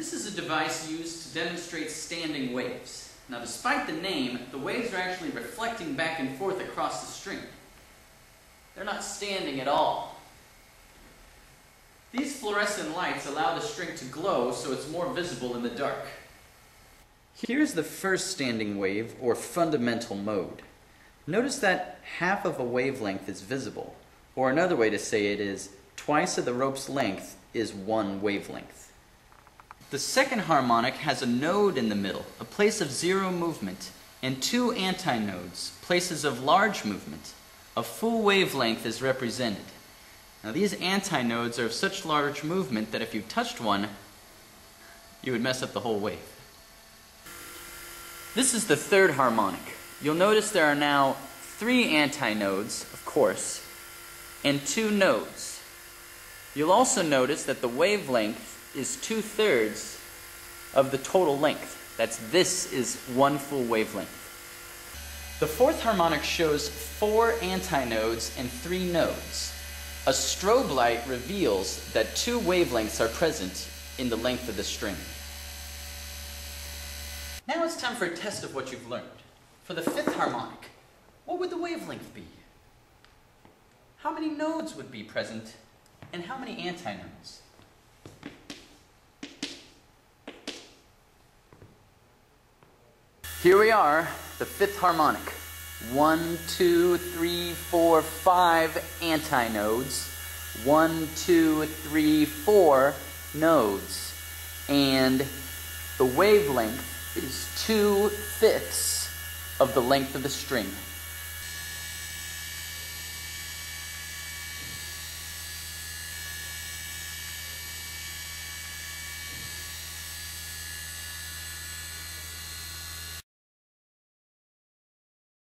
This is a device used to demonstrate standing waves. Now despite the name, the waves are actually reflecting back and forth across the string. They're not standing at all. These fluorescent lights allow the string to glow so it's more visible in the dark. Here's the first standing wave, or fundamental mode. Notice that half of a wavelength is visible, or another way to say it is twice of the rope's length is one wavelength. The second harmonic has a node in the middle, a place of zero movement, and two antinodes, places of large movement. A full wavelength is represented. Now these antinodes are of such large movement that if you touched one, you would mess up the whole wave. This is the third harmonic. You'll notice there are now three antinodes, of course, and two nodes. You'll also notice that the wavelength is two-thirds of the total length. That's this is one full wavelength. The fourth harmonic shows four antinodes and three nodes. A strobe light reveals that two wavelengths are present in the length of the string. Now it's time for a test of what you've learned. For the fifth harmonic, what would the wavelength be? How many nodes would be present, and how many antinodes? Here we are, the fifth harmonic. One, two, three, four, five antinodes. One, two, three, four nodes. And the wavelength is two fifths of the length of the string.